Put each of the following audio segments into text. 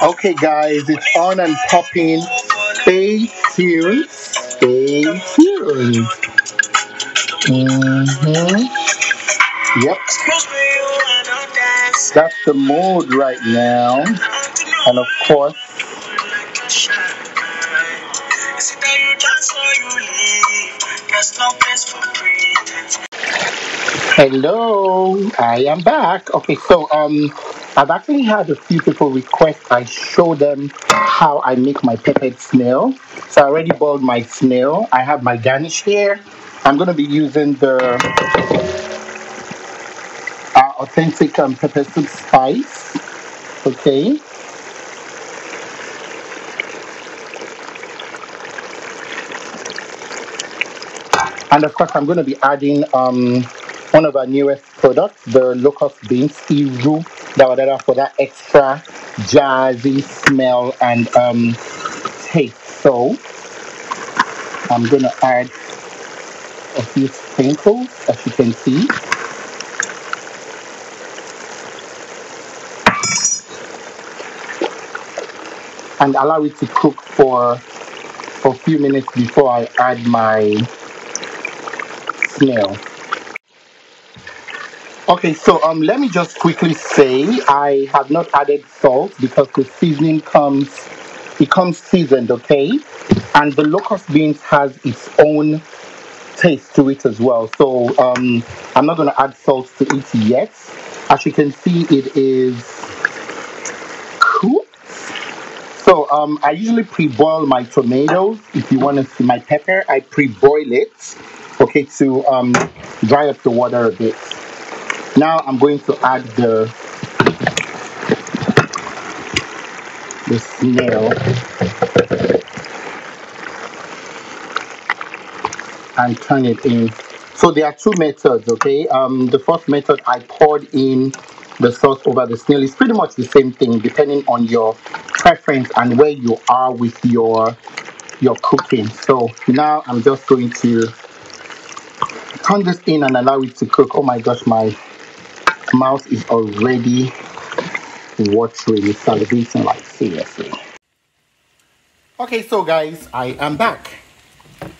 Okay, guys, it's on and popping. Stay tuned. Stay tuned. Mm-hmm. Yep. That's the mood right now. And of course, hello, I am back. Okay, so um, I've actually had a few people request I show them how I make my peppered snail. So I already boiled my snail. I have my garnish here. I'm going to be using the uh, authentic um, pepper soup spice. Okay. And of course, I'm going to be adding um, one of our newest products, the locust beans, Iru Dawadawa, for that extra jazzy smell and um, taste. So I'm going to add a few sprinkles, as you can see. And allow it to cook for, for a few minutes before I add my snail. Okay, so um, let me just quickly say I have not added salt because the seasoning comes, it comes seasoned, okay? And the locust beans has its own taste to it as well. So um, I'm not going to add salt to it yet. As you can see, it is cooked. So um, I usually pre-boil my tomatoes. If you want to see my pepper, I pre-boil it, okay, to um, dry up the water a bit. Now I'm going to add the the snail and turn it in. So there are two methods, okay? Um, the first method I poured in the sauce over the snail. It's pretty much the same thing depending on your preference and where you are with your your cooking. So now I'm just going to turn this in and allow it to cook. Oh my gosh, my mouth is already watering, salivating like seriously. Okay, so guys, I am back.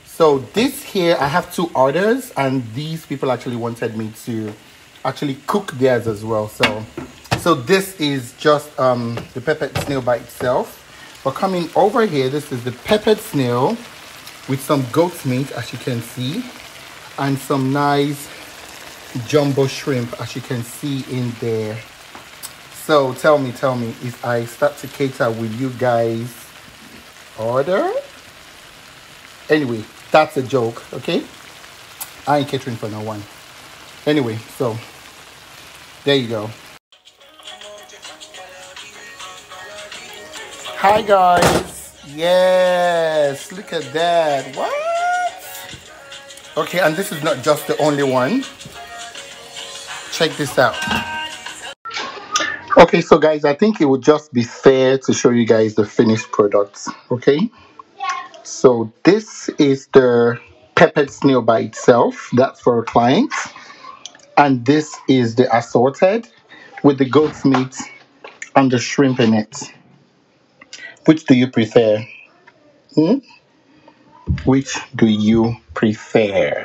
So this here, I have two orders, and these people actually wanted me to actually cook theirs as well. So, so this is just um, the peppered snail by itself. But coming over here, this is the peppered snail with some goat's meat, as you can see, and some nice jumbo shrimp as you can see in there. So tell me tell me if i start to cater will you guys order? Anyway that's a joke okay? I ain't catering for no one. Anyway so there you go. Hi guys. Yes look at that. What? Okay and this is not just the only one check this out. Okay, so guys, I think it would just be fair to show you guys the finished products, okay? So this is the peppered snail by itself. That's for a client. And this is the assorted with the goat's meat and the shrimp in it. Which do you prefer? Hmm? Which do you prefer?